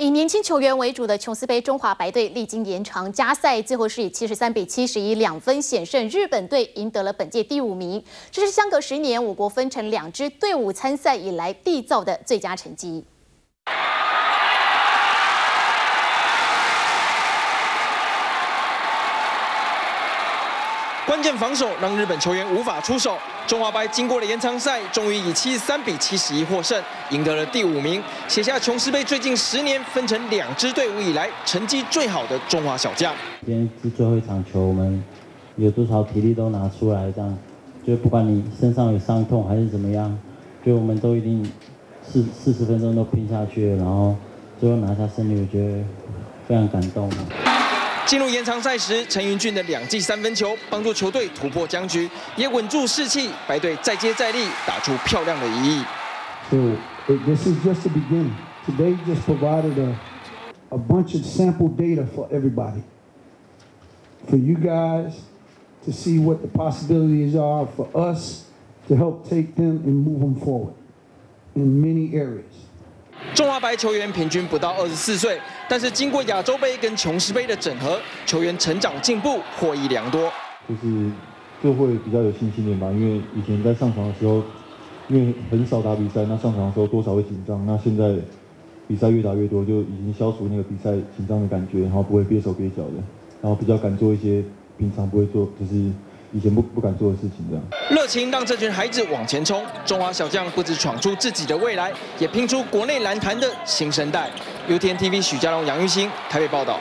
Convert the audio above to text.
以年轻球员为主的琼斯杯中华白队历经延长加赛，最后是以七十三比七十一两分险胜日本队，赢得了本届第五名。这是相隔十年我国分成两支队伍参赛以来缔造的最佳成绩。关键防守让日本球员无法出手，中华白经过了延长赛，终于以七十三比七十一获胜，赢得了第五名，写下琼斯杯最近十年分成两支队伍以来成绩最好的中华小将。今天是最后一场球，我们有多少体力都拿出来，这样就不管你身上有伤痛还是怎么样，就我们都一定四四十分钟都拼下去，然后最后拿下胜利，我觉得非常感动。进入延长赛时，陈云俊的两记三分球帮助球队突破僵局，也稳住士气。白队再接再厉，打出漂亮的一役。So this is just the beginning. Today just provided a a bunch of sample data for everybody, for you guys to see what the possibilities are for us to help take them and move them forward in many areas. 中华白球员平均不到二十四岁，但是经过亚洲杯跟琼斯杯的整合，球员成长进步，获益良多。就是就会比较有信心点吧，因为以前在上场的时候，因为很少打比赛，那上场的时候多少会紧张。那现在比赛越打越多，就已经消除那个比赛紧张的感觉，然后不会憋手憋脚的，然后比较敢做一些平常不会做，就是。以前不不敢做的事情，这样热情让这群孩子往前冲。中华小将不止闯出自己的未来，也拼出国内篮坛的新生代。UTN TV 许家龙、杨玉兴台北报道。